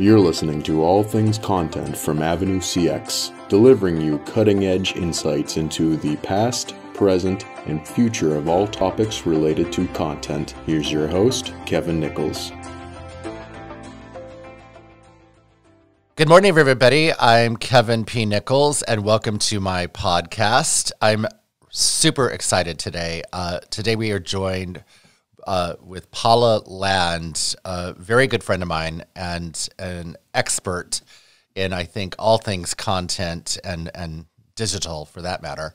You're listening to All Things Content from Avenue CX, delivering you cutting edge insights into the past, present, and future of all topics related to content. Here's your host, Kevin Nichols. Good morning, everybody. I'm Kevin P. Nichols, and welcome to my podcast. I'm super excited today. Uh, today, we are joined uh, with Paula Land, a very good friend of mine and an expert in, I think, all things content and, and digital for that matter.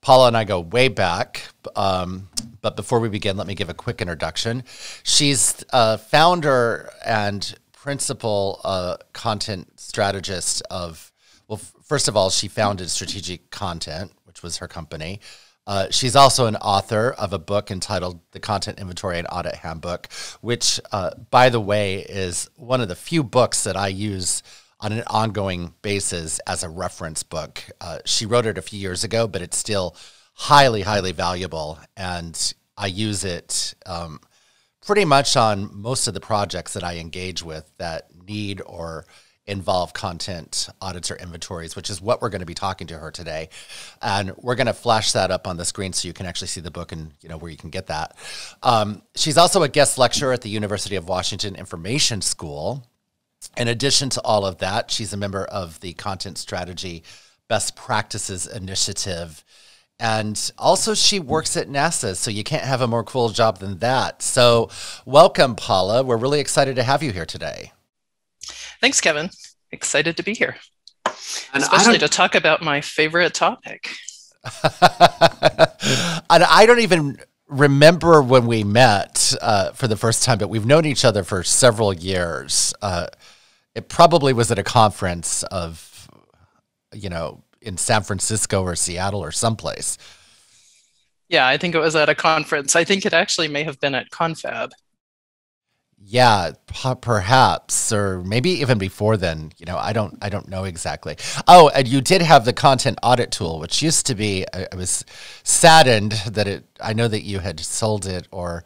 Paula and I go way back. Um, but before we begin, let me give a quick introduction. She's a founder and principal uh, content strategist of, well, first of all, she founded Strategic Content, which was her company. Uh, she's also an author of a book entitled The Content Inventory and Audit Handbook, which, uh, by the way, is one of the few books that I use on an ongoing basis as a reference book. Uh, she wrote it a few years ago, but it's still highly, highly valuable. And I use it um, pretty much on most of the projects that I engage with that need or involve content audits or inventories, which is what we're going to be talking to her today. And we're going to flash that up on the screen so you can actually see the book and you know where you can get that. Um, she's also a guest lecturer at the University of Washington Information School. In addition to all of that, she's a member of the Content Strategy Best Practices Initiative. And also, she works at NASA, so you can't have a more cool job than that. So, welcome, Paula. We're really excited to have you here today. Thanks, Kevin. Excited to be here, and especially to talk about my favorite topic. and I don't even remember when we met uh, for the first time, but we've known each other for several years. Uh, it probably was at a conference of, you know, in San Francisco or Seattle or someplace. Yeah, I think it was at a conference. I think it actually may have been at Confab. Yeah, perhaps, or maybe even before then. You know, I don't, I don't know exactly. Oh, and you did have the content audit tool, which used to be. I, I was saddened that it. I know that you had sold it, or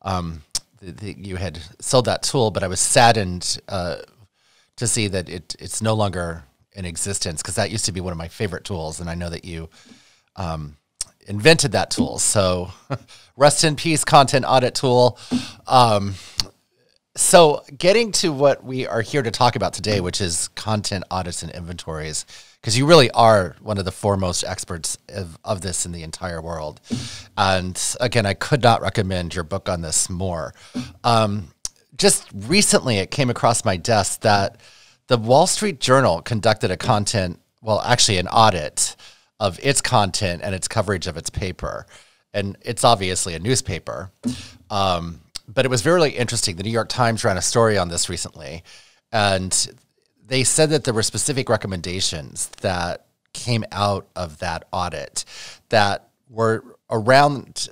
um, that you had sold that tool, but I was saddened uh, to see that it it's no longer in existence because that used to be one of my favorite tools, and I know that you. Um, invented that tool. So rest in peace, content audit tool. Um, so, getting to what we are here to talk about today, which is content audits and inventories, because you really are one of the foremost experts of, of, this in the entire world. And again, I could not recommend your book on this more. Um, just recently, it came across my desk that the Wall Street Journal conducted a content, well, actually, an audit of its content and its coverage of its paper. And it's obviously a newspaper. Um, but it was really interesting. The New York Times ran a story on this recently, and they said that there were specific recommendations that came out of that audit that were around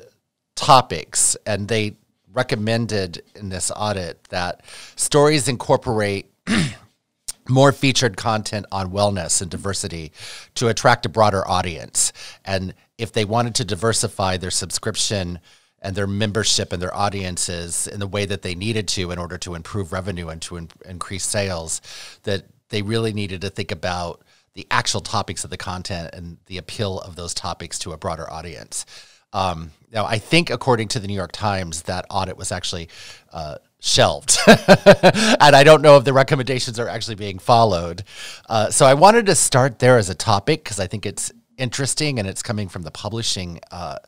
topics, and they recommended in this audit that stories incorporate more featured content on wellness and diversity to attract a broader audience. And if they wanted to diversify their subscription and their membership and their audiences in the way that they needed to in order to improve revenue and to in- increase sales, that they really needed to think about the actual topics of the content and the appeal of those topics to a broader audience. Um, now, I think according to the New York Times, that audit was actually uh, shelved, and I don't know if the recommendations are actually being followed. Uh, so I wanted to start there as a topic because I think it's interesting and it's coming from the publishing uh,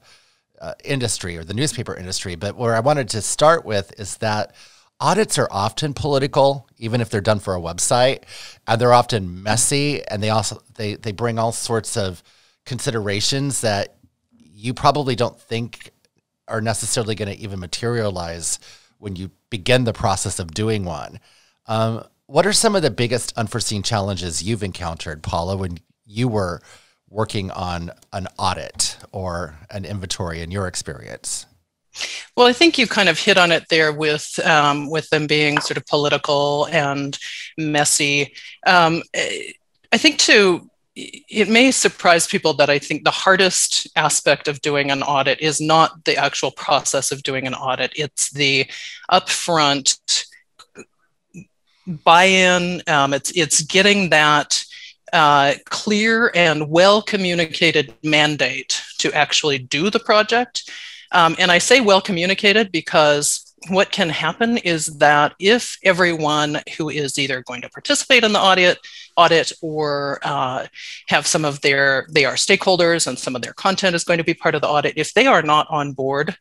uh, industry or the newspaper industry. But where I wanted to start with is that audits are often political, even if they're done for a website, and they're often messy, and they also they they bring all sorts of considerations that you probably don't think are necessarily going to even materialize when you begin the process of doing one. Um, what are some of the biggest unforeseen challenges you've encountered, Paula, when you were working on an audit or an inventory in your experience? Well, I think you kind of hit on it there with um, with them being sort of political and messy. Um, I think too, it may surprise people that I think the hardest aspect of doing an audit is not the actual process of doing an audit; it's the upfront buy-in. Um, it's it's getting that uh, clear and well communicated mandate to actually do the project. Um, and I say well communicated because what can happen is that if everyone who is either going to participate in the audit audit or uh, have some of their they are stakeholders and some of their content is going to be part of the audit if they are not on board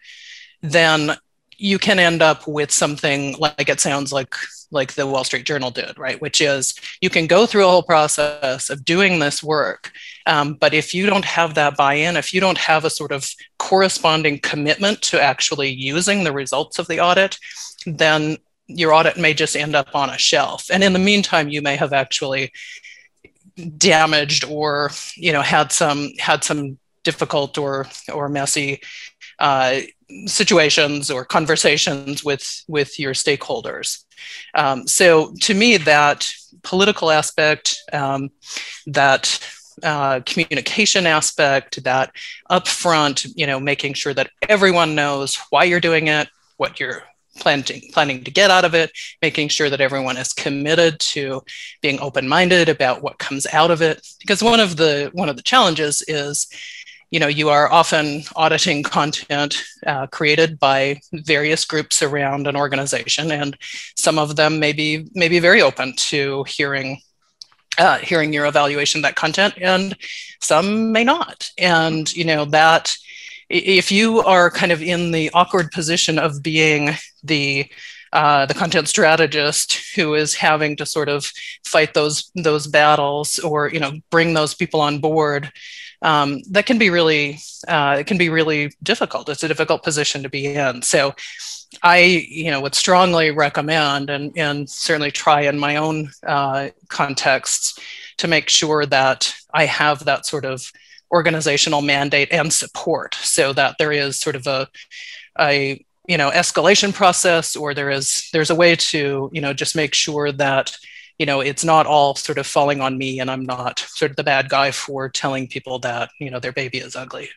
then you can end up with something like it sounds like like the Wall Street Journal did, right? Which is you can go through a whole process of doing this work, um, but if you don't have that buy-in, if you don't have a sort of corresponding commitment to actually using the results of the audit, then your audit may just end up on a shelf. And in the meantime, you may have actually damaged or you know had some had some difficult or or messy uh, situations or conversations with with your stakeholders. Um, so to me, that political aspect, um, that uh, communication aspect, that upfront, you know, making sure that everyone knows why you're doing it, what you're planning planning to get out of it, making sure that everyone is committed to being open-minded about what comes out of it. Because one of the one of the challenges is you know you are often auditing content uh, created by various groups around an organization and some of them may be, may be very open to hearing uh, hearing your evaluation of that content and some may not. And you know that if you are kind of in the awkward position of being the uh, the content strategist who is having to sort of fight those those battles or you know bring those people on board um, that can be really uh, it can be really difficult. It's a difficult position to be in. So I, you know, would strongly recommend and, and certainly try in my own uh, contexts to make sure that I have that sort of organizational mandate and support so that there is sort of a, a you know escalation process or there is there's a way to you know just make sure that you know it's not all sort of falling on me and i'm not sort of the bad guy for telling people that you know their baby is ugly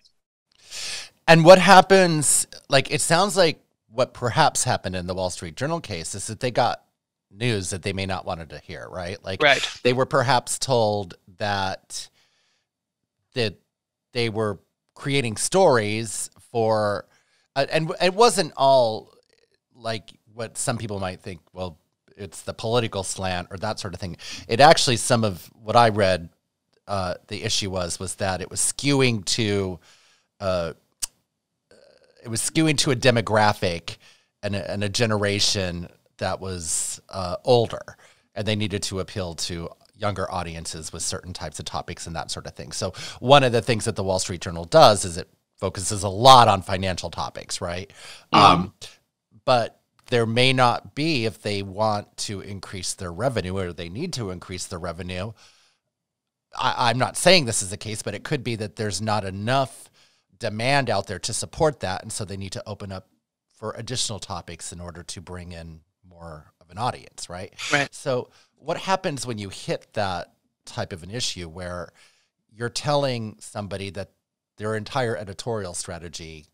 and what happens like it sounds like what perhaps happened in the wall street journal case is that they got news that they may not wanted to hear right like right. they were perhaps told that that they were creating stories for uh, and it wasn't all like what some people might think well it's the political slant or that sort of thing. It actually some of what I read uh, the issue was was that it was skewing to uh, it was skewing to a demographic and a, and a generation that was uh, older, and they needed to appeal to younger audiences with certain types of topics and that sort of thing. So one of the things that the Wall Street Journal does is it focuses a lot on financial topics, right? Mm. Um, but there may not be if they want to increase their revenue or they need to increase their revenue. I, am not saying this is the case, but it could be that there's not enough demand out there to support that. And so they need to open up for additional topics in order to bring in more of an audience, right? Right. So, what happens when you hit that type of an issue where you're telling somebody that their entire editorial strategy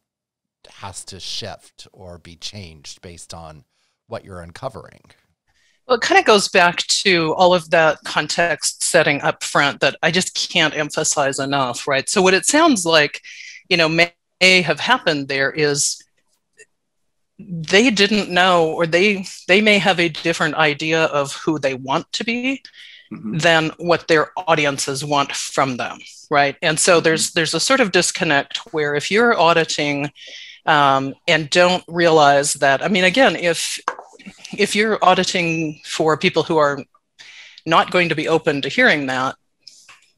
has to shift or be changed based on what you're uncovering? Well, it kind of goes back to all of that context setting up front that I just can't emphasize enough, right? So, what it sounds like, you know, may have happened there is they didn't know, or they they may have a different idea of who they want to be mm-hmm. than what their audiences want from them, right? And so mm-hmm. there's there's a sort of disconnect where if you're auditing um, and don't realize that. I mean, again, if if you're auditing for people who are not going to be open to hearing that,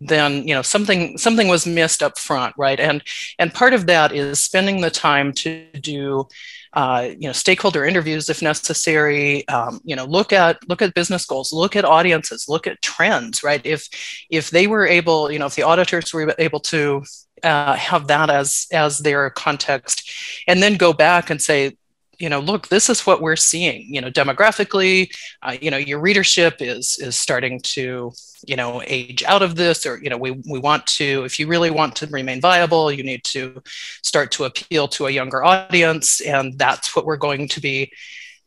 then you know something something was missed up front, right? And and part of that is spending the time to do. Uh, you know, stakeholder interviews if necessary. Um, you know, look at look at business goals, look at audiences, look at trends. Right? If if they were able, you know, if the auditors were able to uh, have that as as their context and then go back and say you know look this is what we're seeing you know demographically uh, you know your readership is is starting to you know age out of this or you know we, we want to if you really want to remain viable you need to start to appeal to a younger audience and that's what we're going to be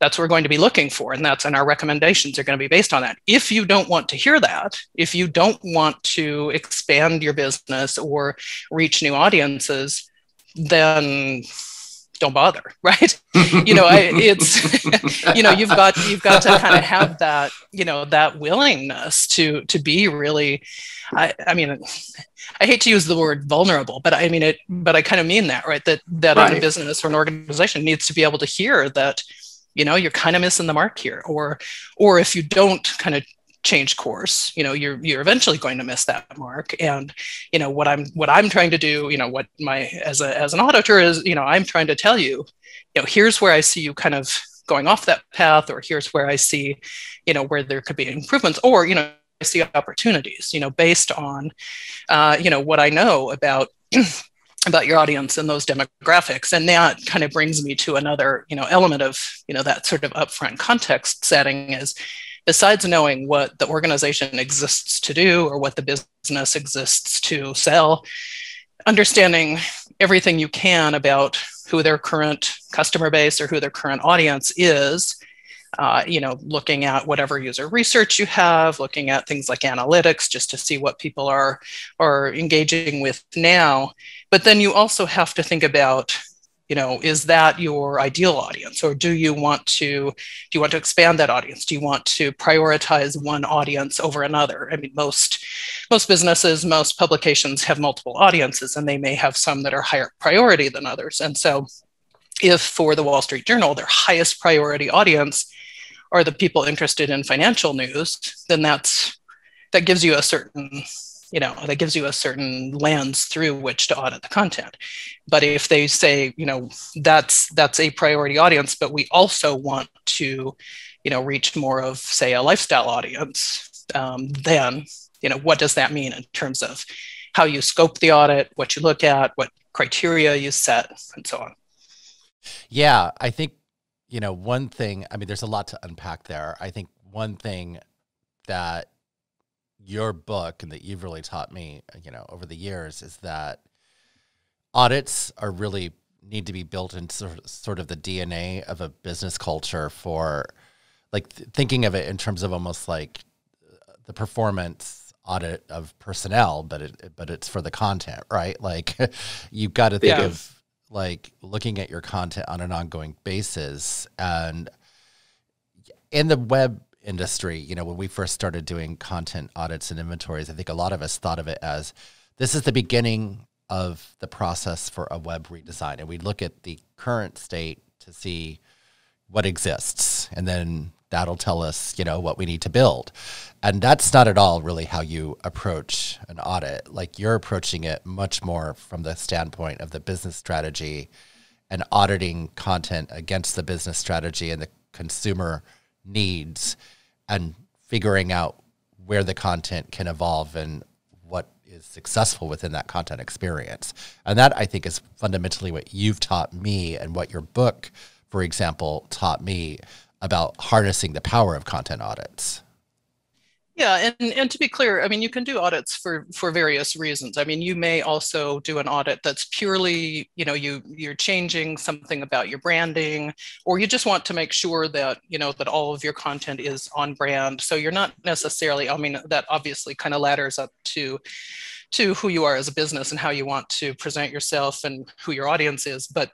that's what we're going to be looking for and that's and our recommendations are going to be based on that if you don't want to hear that if you don't want to expand your business or reach new audiences then don't bother right you know I, it's you know you've got you've got to kind of have that you know that willingness to to be really I, I mean I hate to use the word vulnerable, but I mean it, but I kind of mean that, right? That that right. a business or an organization needs to be able to hear that, you know, you're kind of missing the mark here, or or if you don't kind of change course you know you're you're eventually going to miss that mark and you know what i'm what i'm trying to do you know what my as a as an auditor is you know i'm trying to tell you you know here's where i see you kind of going off that path or here's where i see you know where there could be improvements or you know I see opportunities, you know, based on, uh, you know, what I know about about your audience and those demographics. And that kind of brings me to another, you know, element of, you know, that sort of upfront context setting is besides knowing what the organization exists to do or what the business exists to sell, understanding everything you can about who their current customer base or who their current audience is uh, you know, looking at whatever user research you have, looking at things like analytics just to see what people are are engaging with now. But then you also have to think about, you know, is that your ideal audience, or do you want to do you want to expand that audience? Do you want to prioritize one audience over another? I mean, most most businesses, most publications have multiple audiences, and they may have some that are higher priority than others. And so if for the Wall Street Journal, their highest priority audience are the people interested in financial news, then that's that gives you a certain you know that gives you a certain lens through which to audit the content but if they say you know that's that's a priority audience but we also want to you know reach more of say a lifestyle audience um, then you know what does that mean in terms of how you scope the audit what you look at what criteria you set and so on yeah i think you know, one thing, I mean, there's a lot to unpack there. I think one thing that your book and that you've really taught me, you know, over the years is that audits are really need to be built into sort of the DNA of a business culture for like th- thinking of it in terms of almost like uh, the performance audit of personnel, but it, but it's for the content, right? Like you've got to think yeah. of like looking at your content on an ongoing basis and in the web industry you know when we first started doing content audits and inventories i think a lot of us thought of it as this is the beginning of the process for a web redesign and we look at the current state to see what exists and then that'll tell us, you know, what we need to build. And that's not at all really how you approach an audit. Like you're approaching it much more from the standpoint of the business strategy and auditing content against the business strategy and the consumer needs and figuring out where the content can evolve and what is successful within that content experience. And that I think is fundamentally what you've taught me and what your book, for example, taught me about harnessing the power of content audits. Yeah, and, and to be clear, I mean, you can do audits for for various reasons. I mean, you may also do an audit that's purely, you know, you you're changing something about your branding, or you just want to make sure that you know that all of your content is on brand. So you're not necessarily. I mean, that obviously kind of ladders up to to who you are as a business and how you want to present yourself and who your audience is. But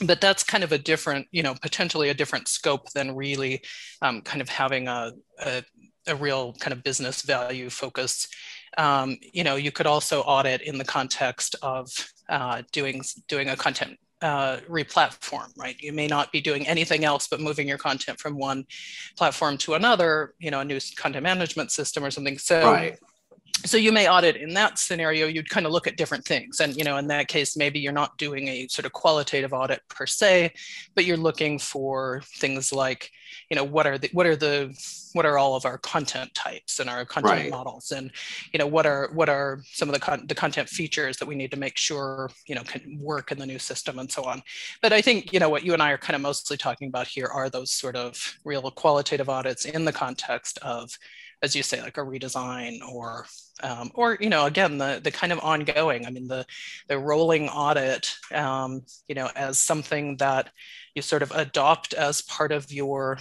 but that's kind of a different, you know, potentially a different scope than really um, kind of having a, a, a, real kind of business value focus. Um, you know, you could also audit in the context of uh, doing doing a content uh, replatform, right? You may not be doing anything else but moving your content from one platform to another, you know, a new content management system or something. So right so you may audit in that scenario you'd kind of look at different things. And you know in that case maybe you're not doing a sort of qualitative audit per se but you're looking for things like you know what are the what are the what are all of our content types and our content right. models? And you know what are what are some of the con- the content features that we need to make sure you know can work in the new system and so on. But i think you know what you and i are kind of mostly talking about here are those sort of real qualitative audits in the context of as you say, like a redesign or um, or you know again the the kind of ongoing i mean the the rolling audit um, you know as something that you sort of adopt as part of your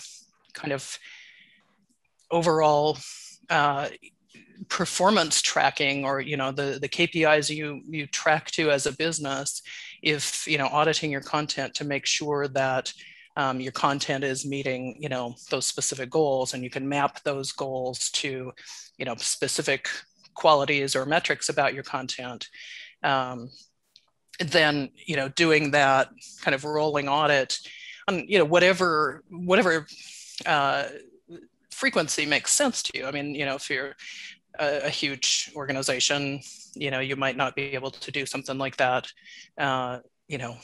kind of overall uh, performance tracking or you know the the KPIs you you track to as a business if you know auditing your content to make sure that um, your content is meeting you know those specific goals and you can map those goals to you know specific qualities or metrics about your content um, then you know doing that kind of rolling audit on you know whatever whatever uh, frequency makes sense to you. I mean you know if you're a, a, huge organization you know you might not be able to do something like that uh, you know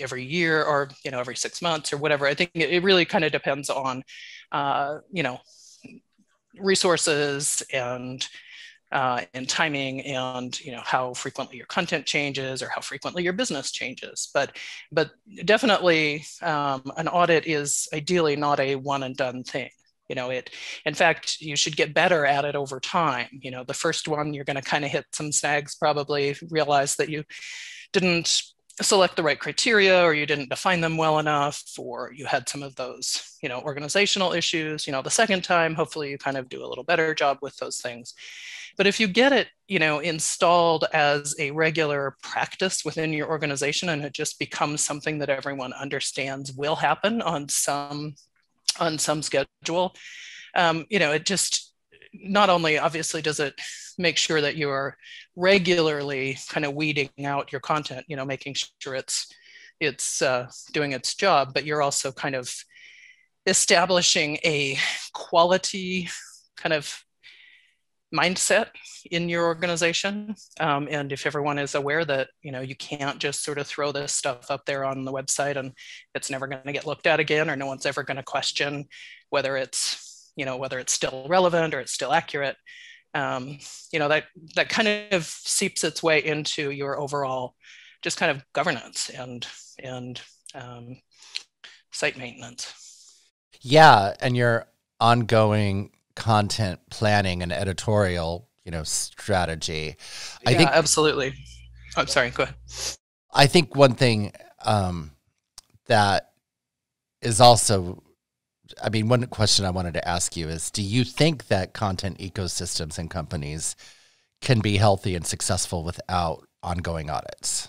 every year or you know every six months or whatever. I think it, really kind of depends on uh, you know resources and uh, and timing and you know how frequently your content changes or how frequently your business changes. But but definitely um, an audit is ideally not a one and done thing. You know it in fact you should get better at it over time. You know the first one you're going to kind of hit some snags probably realize that you didn't select the right criteria or you didn't define them well enough or you had some of those you know organizational issues you know the second time hopefully you kind of do a little better job with those things. But if you get it you know installed as a regular practice within your organization and it just becomes something that everyone understands will happen on some on some schedule um, you know it just not only obviously does it make sure that you are regularly kind of weeding out your content, you know, making sure it's it's uh, doing its job, but you're also kind of establishing a quality kind of mindset in your organization. Um, and if everyone is aware that you know you can't just sort of throw this stuff up there on the website and it's never going to get looked at again or no one's ever going to question whether it's you know whether it's still relevant or it's still accurate um, you know that that kind of seeps its way into your overall just kind of governance and and um, site maintenance. Yeah and your ongoing content planning and editorial you know strategy. I yeah, think absolutely. I'm sorry go ahead. I think one thing um, that is also I mean, one question I wanted to ask you is do you think that content ecosystems and companies can be healthy and successful without ongoing audits?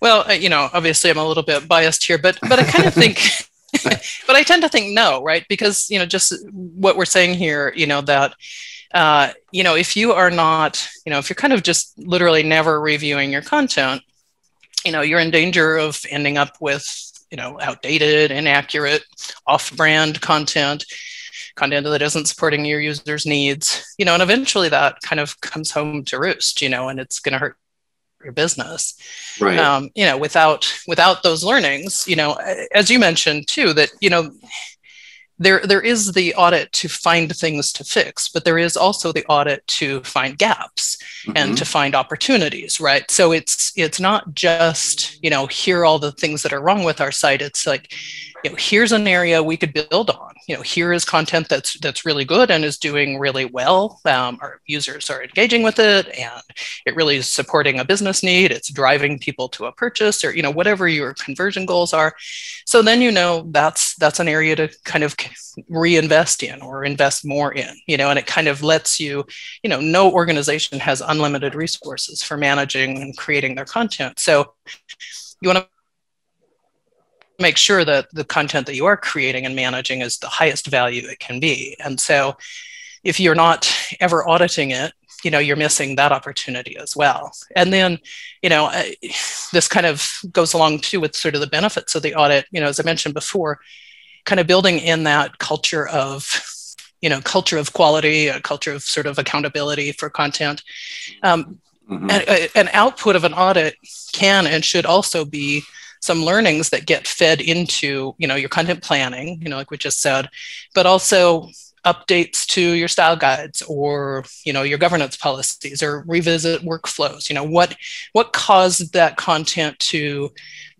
Well, you know, obviously I'm a little bit biased here, but but I kind of think but I tend to think no, right? Because, you know, just what we're saying here, you know, that uh, you know, if you are not, you know, if you're kind of just literally never reviewing your content, you know, you're in danger of ending up with you know outdated inaccurate off-brand content content that isn't supporting your users needs you know and eventually that kind of comes home to roost you know and it's going to hurt your business. Right. Um, you know without without those learnings you know as you mentioned too that you know there there is the audit to find things to fix but there is also the audit to find gaps mm-hmm. and to find opportunities right so it's it's not just you know here all the things that are wrong with our site it's like you know here's an area we could build on. You know here is content that's that's really good and is doing really well. Um, our users are engaging with it and it really is supporting a business need. It's driving people to a purchase or you know whatever your conversion goals are. So then you know that's that's an area to kind of reinvest in or invest more in you know and it kind of lets you you know no organization has unlimited resources for managing and creating their content. So you want to make sure that the content that you are creating and managing is the highest value it can be. And so if you're not ever auditing it, you know, you're missing that opportunity as well. And then, you know, this kind of goes along too with sort of the benefits of the audit, you know, as I mentioned before, kind of building in that culture of you know culture of quality a culture of sort of accountability for content um, mm-hmm. an, an output of an audit can and should also be some learnings that get fed into you know your content planning you know like we just said but also updates to your style guides or you know your governance policies or revisit workflows. You know what what caused that content to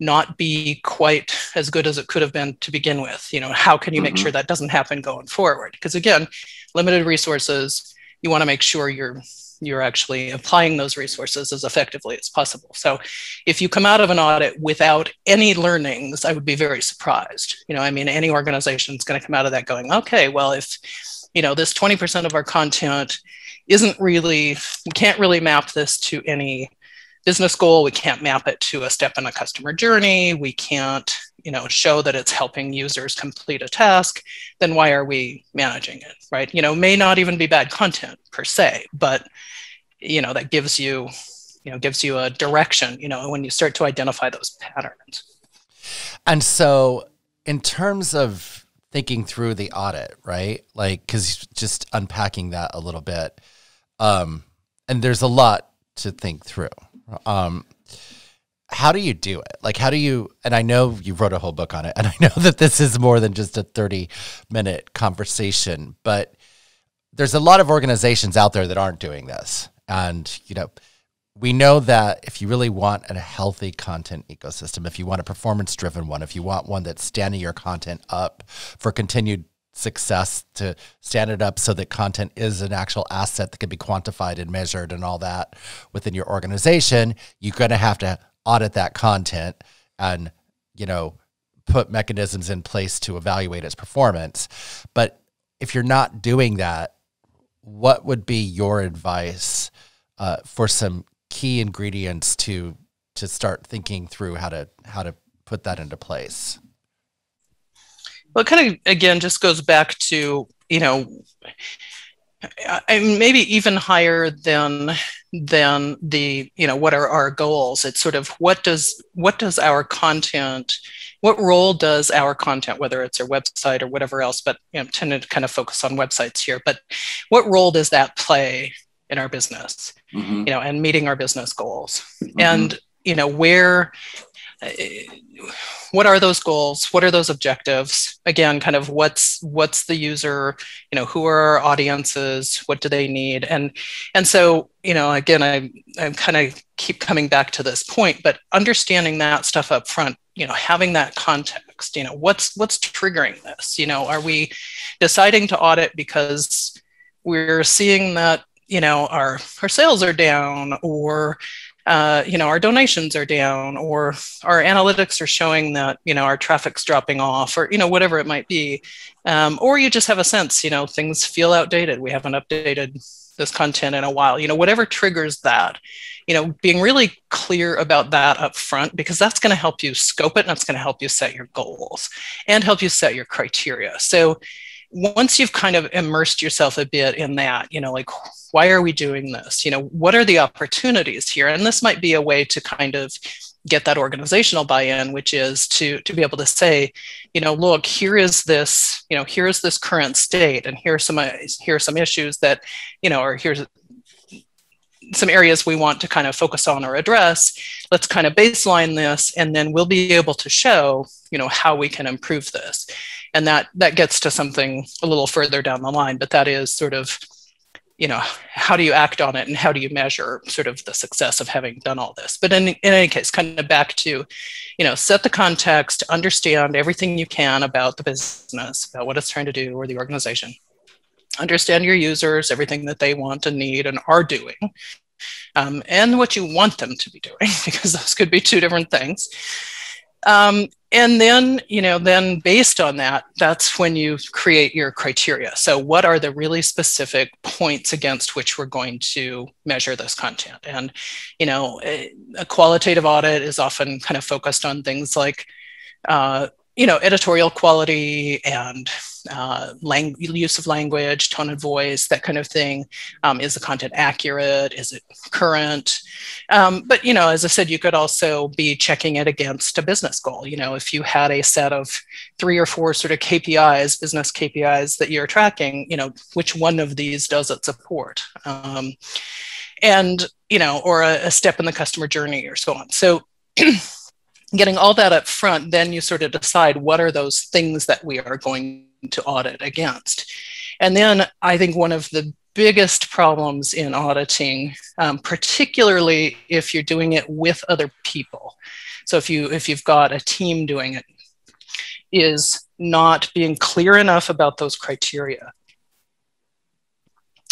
not be quite as good as it could have been to begin with? You know how can you make mm-hmm. sure that doesn't happen going forward? Because again limited resources you want to make sure you're you're actually applying those resources as effectively as possible. So if you come out of an audit without any learnings, I would be very surprised. You know, I mean, any organization is going to come out of that going, okay, well, if, you know, this 20% of our content isn't really, we can't really map this to any business goal. We can't map it to a step in a customer journey. We can't, you know, show that it's helping users complete a task. Then why are we managing it, right? You know, may not even be bad content per se, but you know that gives you, you know, gives you a direction. You know, when you start to identify those patterns. And so, in terms of thinking through the audit, right? Like, because just unpacking that a little bit, um, and there's a lot to think through um, how do you do it? Like, how do you? And I know you wrote a whole book on it, and I know that this is more than just a thirty-minute conversation, but there's a lot of organizations out there that aren't doing this, and you know. We know that if you really want a healthy content ecosystem, if you want a performance driven one, if you want one that's standing your content up for continued success to stand it up so that content is an actual asset that can be quantified and measured and all that within your organization, you're going to have to audit that content and, you know, put mechanisms in place to evaluate its performance. But if you're not doing that, what would be your advice uh, for some key ingredients to to start thinking through how to how to put that into place? Well, it kind of again just goes back to you know, maybe even higher than than the you know what are our goals. It's sort of what does what does our content what role does our content, whether it's our website or whatever else, but you know, tend to kind of focus on websites here, but what role does that play in our business, mm-hmm. you know, and meeting our business goals? Mm-hmm. And, you know, where Uh, what are those goals? What are those objectives? Again kind of what's what's the user you know who are our audiences? What do they need? And and so you know again i i kind of keep coming back to this point but understanding that stuff up front you know having that context you know what's what's triggering this? You know are we deciding to audit because we're seeing that you know our our sales are down or uh, you know, our donations are down or our analytics are showing that, you know, our traffic's dropping off or, you know, whatever it might be. Um, or you just have a sense, you know, things feel outdated. We haven't updated this content in a while, you know, whatever triggers that, you know, being really clear about that up front, because that's going to help you scope it and that's going to help you set your goals and help you set your criteria. So once you've kind of immersed yourself a bit in that, you know, like why are we doing this? You know, what are the opportunities here? And this might be a way to kind of get that organizational buy-in, which is to to be able to say, you know, look, here is this, you know, here is this current state, and here are some uh, here are some issues that, you know, or here's some areas we want to kind of focus on or address let's kind of baseline this and then we'll be able to show you know how we can improve this and that that gets to something a little further down the line but that is sort of you know how do you act on it and how do you measure sort of the success of having done all this? But in, in any case kind of back to you know set the context understand everything you can about the business about what it's trying to do or the organization. Understand your users everything that they want and need and are doing um, and what you want them to be doing because those could be two different things. Um, and then, you know, then based on that, that's when you create your criteria. So, what are the really specific points against which we're going to measure this content? And, you know, a qualitative audit is often kind of focused on things like, uh, you know, editorial quality and uh, lang- use of language, tone of voice, that kind of thing. Um, is the content accurate? Is it current? Um, but you know, as I said, you could also be checking it against a business goal. You know, if you had a set of three or four sort of KPIs, business KPIs that you're tracking, you know, which one of these does it support? Um, and you know, or a, a step in the customer journey or so on. So getting all that up front, then you sort of decide what are those things that we are going to audit against. And then I think one of the biggest problems in auditing, um, particularly if you're doing it with other people. So if you if you've got a team doing it, is not being clear enough about those criteria.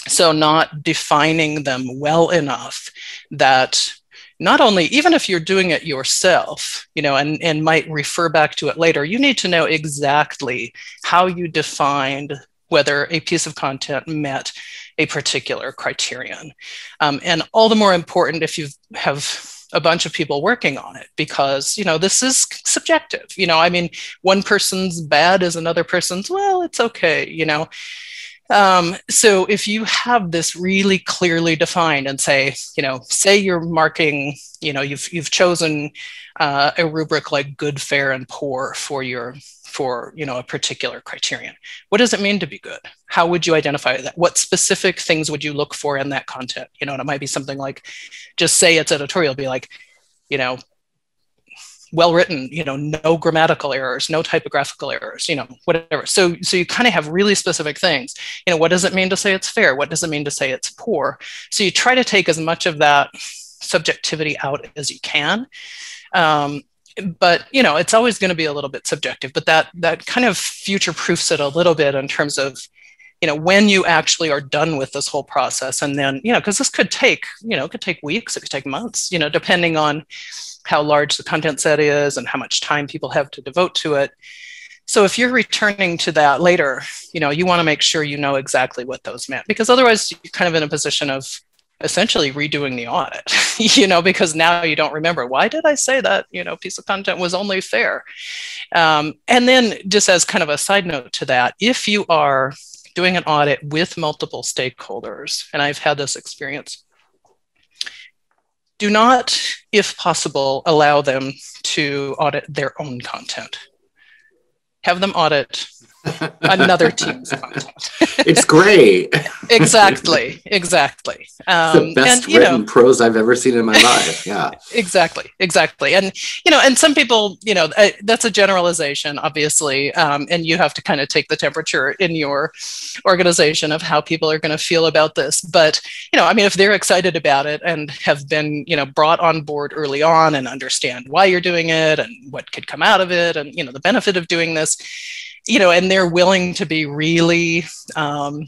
So not defining them well enough that not only even if you're doing it yourself you know and, and might refer back to it later you need to know exactly how you defined whether a piece of content met a particular criterion. Um, and all the more important if you have a bunch of people working on it because you know this is subjective. You know i mean one person's bad is another person's well it's okay you know um, so if you have this really clearly defined and say, you know, say you're marking, you know, you've you've chosen uh, a rubric like good, fair, and poor for your for you know a particular criterion. What does it mean to be good? How would you identify that? What specific things would you look for in that content? You know, and it might be something like, just say it's editorial, be like, you know, well written you know no grammatical errors no typographical errors you know whatever. So so you kind of have really specific things. You know what does it mean to say it's fair? What does it mean to say it's poor? So you try to take as much of that subjectivity out as you can. Um, but you know it's always going to be a little bit subjective but that that kind of future proofs it a little bit in terms of you know when you actually are done with this whole process. And then you know because this could take you know it could take weeks it could take months you know depending on how large the content set is and how much time people have to devote to it. So if you're returning to that later, you know, you want to make sure you know exactly what those meant because otherwise you're kind of in a position of essentially redoing the audit, you know, because now you don't remember why did I say that, you know, piece of content was only fair. Um, and then just as kind of a side note to that, if you are doing an audit with multiple stakeholders, and I've had this experience do not, if possible, allow them to audit their own content. Have them audit another team's content. it's great. exactly, exactly. Um, the best and, written know, prose I've ever seen in my life. Yeah, exactly, exactly. And you know, and some people, you know, uh, that's a generalization, obviously, um, and you have to kind of take the temperature in your organization of how people are going to feel about this. But you know, I mean, if they're excited about it and have been, you know, brought on board early on and understand why you're doing it and what could come out of it, and you know, the benefit of doing this you know, and they're willing to be really, um,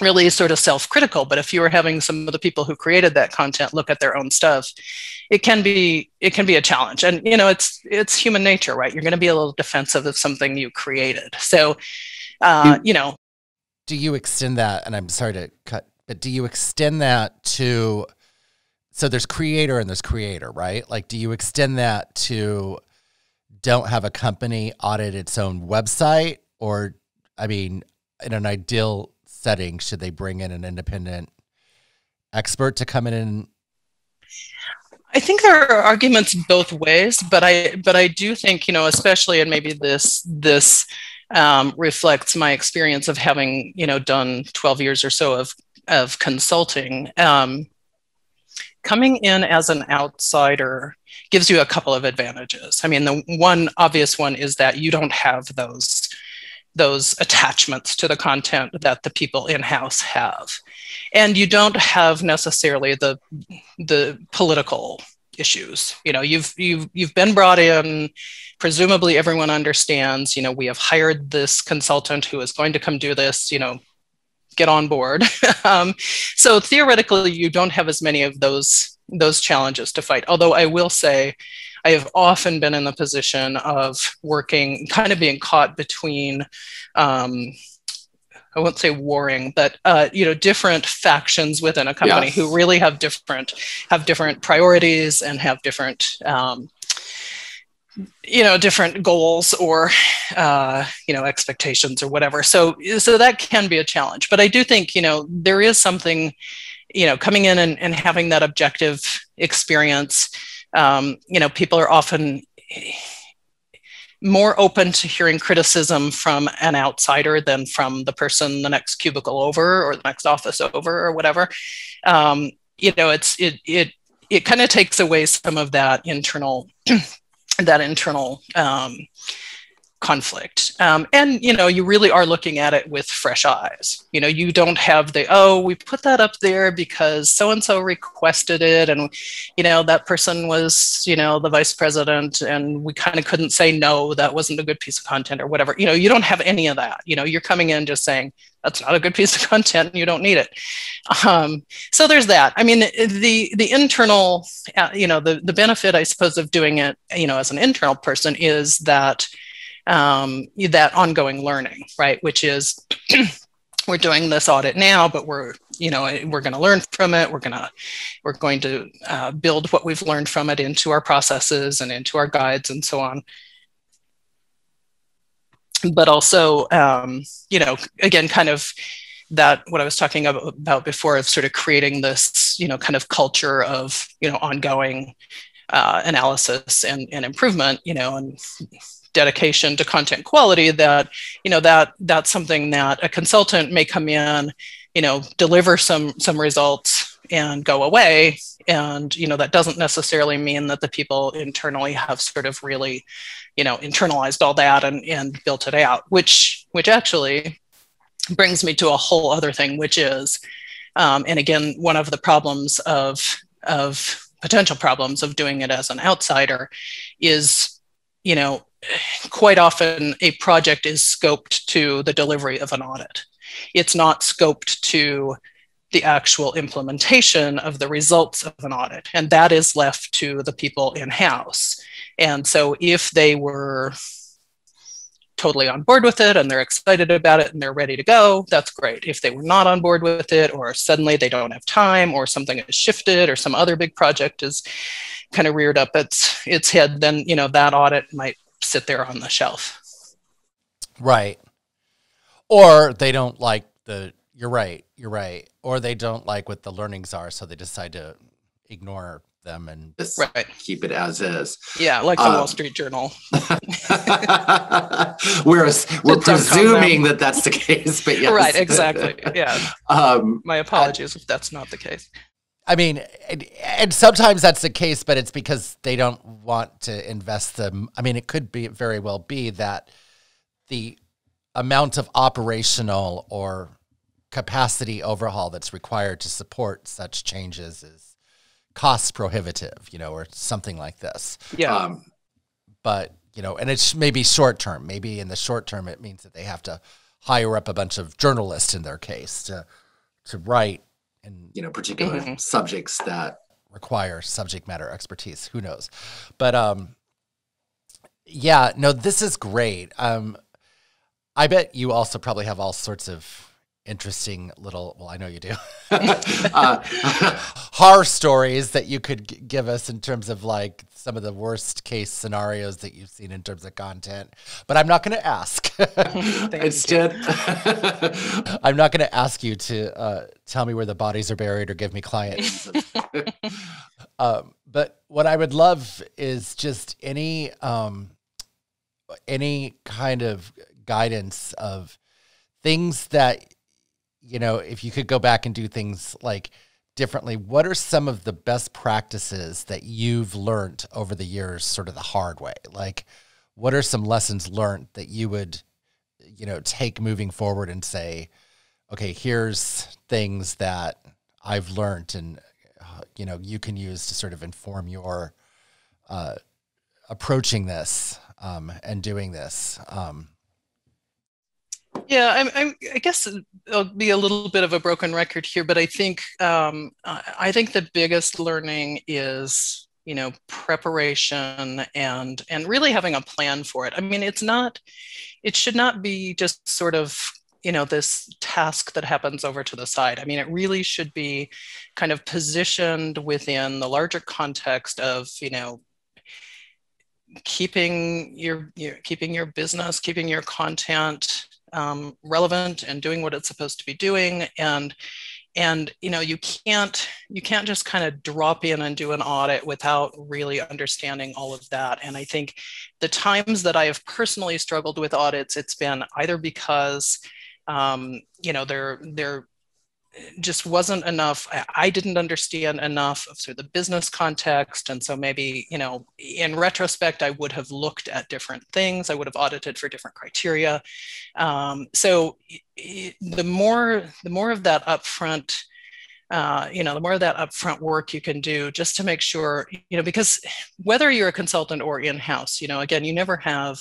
really sort of self-critical. But if you are having some of the people who created that content look at their own stuff, it can be it can be a challenge. And you know, it's it's human nature, right? You're going to be a little defensive of something you created. So, uh, you know, do you extend that? And I'm sorry to cut, but do you extend that to? So there's creator and there's creator, right? Like, do you extend that to don't have a company audit its own website? Or, I mean, in an ideal setting, should they bring in an independent expert to come in and I think there are arguments both ways, but I but I do think you know, especially and maybe this this um, reflects my experience of having you know done 12 years or so of of consulting. Um, coming in as an outsider gives you a couple of advantages. I mean, the one obvious one is that you don't have those those attachments to the content that the people in-house have. And you don't have necessarily the the political issues. You know, you've you've you've been brought in presumably everyone understands, you know, we have hired this consultant who is going to come do this, you know, get on board. um, so theoretically, you don't have as many of those those challenges to fight. Although I will say, I have often been in the position of working, kind of being caught between. Um, I won't say warring, but uh, you know, different factions within a company yeah. who really have different have different priorities and have different um, you know different goals or uh, you know expectations or whatever so so that can be a challenge but i do think you know there is something you know coming in and, and having that objective experience um, you know people are often more open to hearing criticism from an outsider than from the person the next cubicle over or the next office over or whatever. Um, you know it's it it it kind of takes away some of that internal that internal um, conflict. Um, and you know you really are looking at it with fresh eyes. You know you don't have the oh we put that up there because so and so requested it and you know that person was you know the vice president and we kind of couldn't say no that wasn't a good piece of content or whatever. You know you don't have any of that. You know you're coming in just saying that's not a good piece of content. And you don't need it. Um, so there's that. I mean the the internal uh, you know the the benefit i suppose of doing it you know as an internal person is that um, that ongoing learning, right? Which is we're doing this audit now, but we're you know we're going to learn from it. We're gonna we're going to uh, build what we've learned from it into our processes and into our guides and so on. But also, um, you know, again, kind of that what I was talking about before of sort of creating this, you know, kind of culture of you know ongoing uh, analysis and, and improvement, you know, and dedication to content quality that you know that that's something that a consultant may come in you know deliver some some results and go away. And you know that doesn't necessarily mean that the people internally have sort of really you know internalized all that and and built it out which which actually brings me to a whole other thing which is um, and again one of the problems of of potential problems of doing it as an outsider is you know quite often a project is scoped to the delivery of an audit. It's not scoped to the actual implementation of the results of an audit, and that is left to the people in house. And so, if they were totally on board with it and they're excited about it and they're ready to go, that's great. If they were not on board with it, or suddenly they don't have time, or something has shifted, or some other big project is kind of reared up its its head, then you know that audit might sit there on the shelf. Right. Or they don't like the, you're right, you're right. Or they don't like what the learnings are, so they decide to ignore them and Just right. keep it as is. Yeah, like the um, Wall Street Journal. we're we're presuming that that's the case, but yes. Right, exactly. Yeah. Um, My apologies if that's not the case. I mean, and, and, sometimes that's the case, but it's because they don't want to invest them. I mean, it could be very well be that the amount of operational or capacity overhaul that's required to support such changes is cost prohibitive, you know, or something like this. Yeah. Um, but, you know, and it's maybe short term. Maybe in the short term, it means that they have to hire up a bunch of journalists in their case to to write and you know particular mm-hmm. subjects that require subject matter expertise who knows but um yeah no this is great um i bet you also probably have all sorts of interesting little well i know you do. Uh, horror stories that you could g- give us in terms of like some of the worst case scenarios that you've seen in terms of content. But i'm not going to ask instead i'm not going to ask you to uh, tell me where the bodies are buried or give me clients. Um, but what i would love is just any um, any kind of guidance of things that you know, if you could go back and do things like differently, what are some of the best practices that you've learned over the years, sort of the hard way? Like, what are some lessons learned that you would, you know, take moving forward and say, okay, here's things that I've learned and, you know, you can use to sort of inform your uh, approaching this um, and doing this. Um, yeah, I'm, I'm, i guess it'll be a little bit of a broken record here, but I think um, I think the biggest learning is you know preparation and and really having a plan for it. I mean, it's not, it should not be just sort of you know this task that happens over to the side. I mean, it really should be kind of positioned within the larger context of you know keeping your, your keeping your business, keeping your content um, relevant and doing what it's supposed to be doing. And and you know you can't you can't just kind of drop in and do an audit without really understanding all of that. And i think the times that i have personally struggled with audits it's been either because um, you know they're they're just wasn't enough. I didn't understand enough of sort of the business context. And so maybe, you know, in retrospect, I would have looked at different things. I would have audited for different criteria. Um, so the more, the more of that upfront, uh, you know, the more of that upfront work you can do just to make sure, you know, because whether you're a consultant or in-house, you know, again, you never have,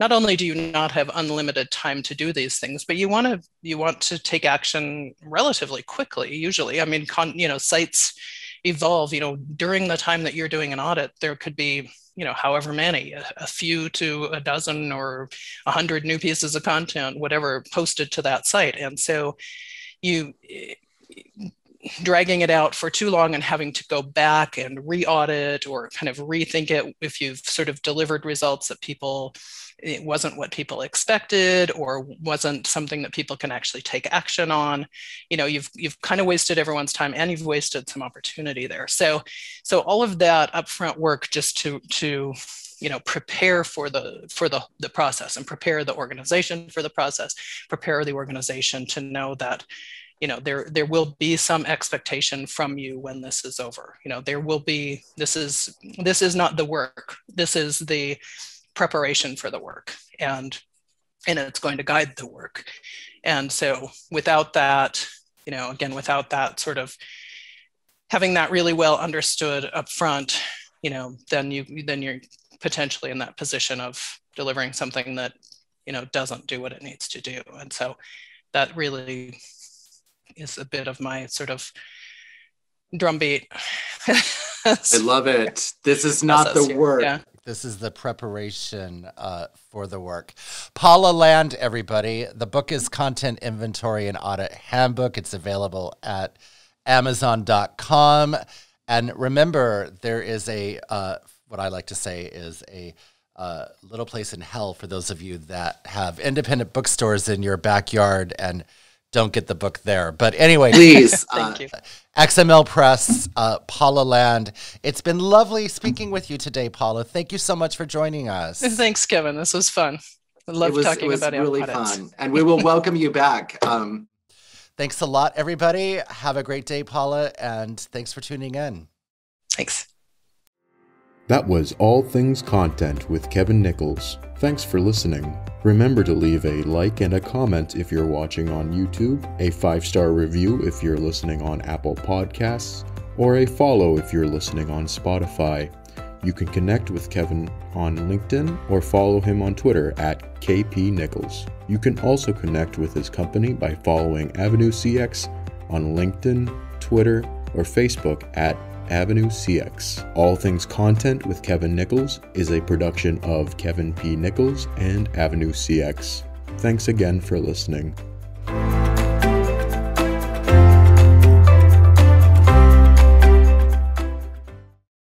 not only do you not have unlimited time to do these things but you want to you want to take action relatively quickly usually. I mean con, you know sites evolve you know during the time that you're doing an audit there could be you know however many a, a few to a dozen or a hundred new pieces of content whatever posted to that site. And so you dragging it out for too long and having to go back and re-audit or kind of rethink it if you've sort of delivered results that people it wasn't what people expected or wasn't something that people can actually take action on. You know you've you've kind of wasted everyone's time and you've wasted some opportunity there. So so all of that upfront work just to to you know prepare for the for the the process and prepare the organization for the process prepare the organization to know that you know there there will be some expectation from you when this is over. You know there will be this is this is not the work. This is the preparation for the work and and it's going to guide the work. And so without that you know again without that sort of having that really well understood up front you know then you then you're potentially in that position of delivering something that you know doesn't do what it needs to do. And so that really is a bit of my sort of drumbeat. I love it. This is not the work. Yeah. This is the preparation uh, for the work. Paula Land, everybody. The book is Content Inventory and Audit Handbook. It's available at Amazon.com. And remember, there is a, uh, what I like to say is a uh, little place in hell for those of you that have independent bookstores in your backyard and don't get the book there. But anyway, please. Thank uh, you. XML Press, uh, Paula Land. It's been lovely speaking with you today, Paula. Thank you so much for joining us. Thanks, Kevin. This was fun. I love talking about it was about really fun, and we will welcome you back. Um, thanks a lot, everybody. Have a great day, Paula, and thanks for tuning in. Thanks. That was All Things Content with Kevin Nichols. Thanks for listening. Remember to leave a like and a comment if you're watching on YouTube, a five star review if you're listening on Apple Podcasts, or a follow if you're listening on Spotify. You can connect with Kevin on LinkedIn or follow him on Twitter at KP Nichols. You can also connect with his company by following Avenue CX on LinkedIn, Twitter, or Facebook at Avenue CX. All Things Content with Kevin Nichols is a production of Kevin P. Nichols and Avenue CX. Thanks again for listening.